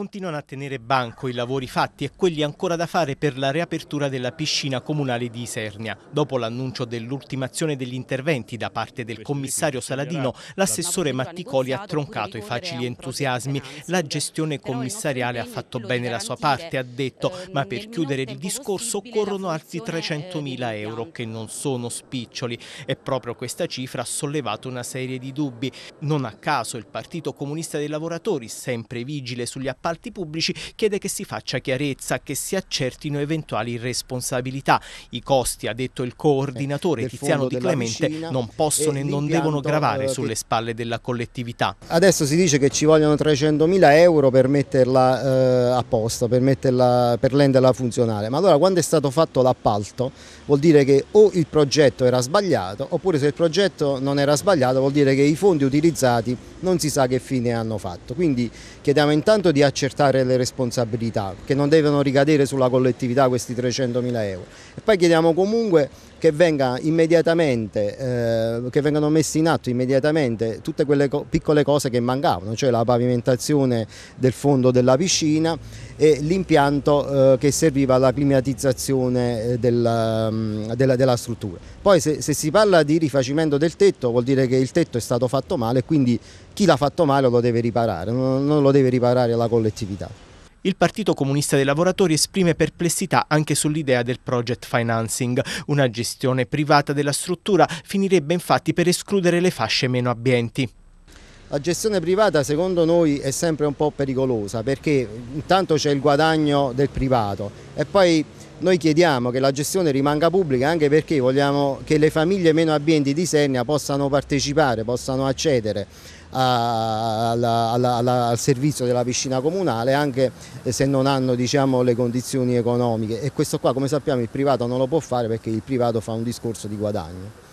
Continuano a tenere banco i lavori fatti e quelli ancora da fare per la riapertura della piscina comunale di Isernia. Dopo l'annuncio dell'ultimazione degli interventi da parte del commissario Saladino, l'assessore Matticoli ha troncato i facili entusiasmi. La gestione commissariale ha fatto bene la sua parte, ha detto, ma per chiudere il discorso occorrono altri 300 mila euro, che non sono spiccioli. E proprio questa cifra ha sollevato una serie di dubbi. Non a caso il Partito Comunista dei Lavoratori, sempre vigile sugli appalti, appalti pubblici chiede che si faccia chiarezza, che si accertino eventuali responsabilità. I costi, ha detto il coordinatore eh, Tiziano Di Clemente, non possono e non devono gravare che... sulle spalle della collettività. Adesso si dice che ci vogliono 300 mila euro per metterla eh, a posto, per, metterla, per renderla funzionale, ma allora quando è stato fatto l'appalto vuol dire che o il progetto era sbagliato oppure se il progetto non era sbagliato vuol dire che i fondi utilizzati non si sa che fine hanno fatto. Quindi chiediamo intanto di accertare le responsabilità che non devono ricadere sulla collettività questi 300 mila euro e poi chiediamo comunque che, venga eh, che vengano messe in atto immediatamente tutte quelle co piccole cose che mancavano, cioè la pavimentazione del fondo della piscina e l'impianto eh, che serviva alla climatizzazione eh, della, mm, della, della struttura. Poi se, se, si parla di rifacimento del tetto vuol dire che il tetto è stato fatto male e quindi chi l'ha fatto male lo deve riparare, non, non lo deve riparare la collettività. Il Partito Comunista dei Lavoratori esprime perplessità anche sull'idea del project financing. Una gestione privata della struttura finirebbe infatti per escludere le fasce meno abbienti. La gestione privata secondo noi è sempre un po' pericolosa perché intanto c'è il guadagno del privato e poi noi chiediamo che la gestione rimanga pubblica anche perché vogliamo che le famiglie meno abbienti di Sernia possano partecipare, possano accedere alla, alla, alla, al servizio della piscina comunale anche se non hanno diciamo, le condizioni economiche e questo qua come sappiamo il privato non lo può fare perché il privato fa un discorso di guadagno.